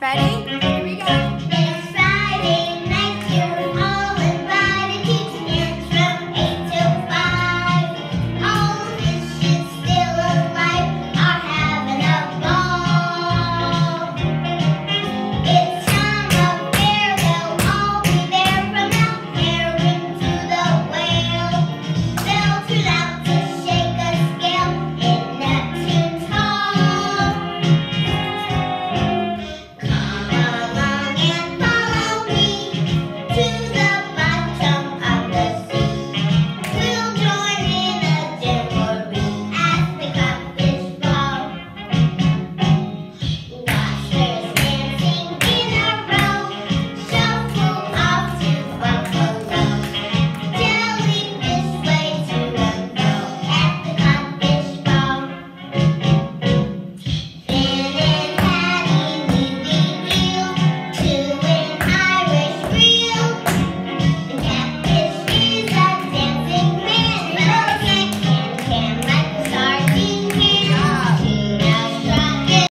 Ready?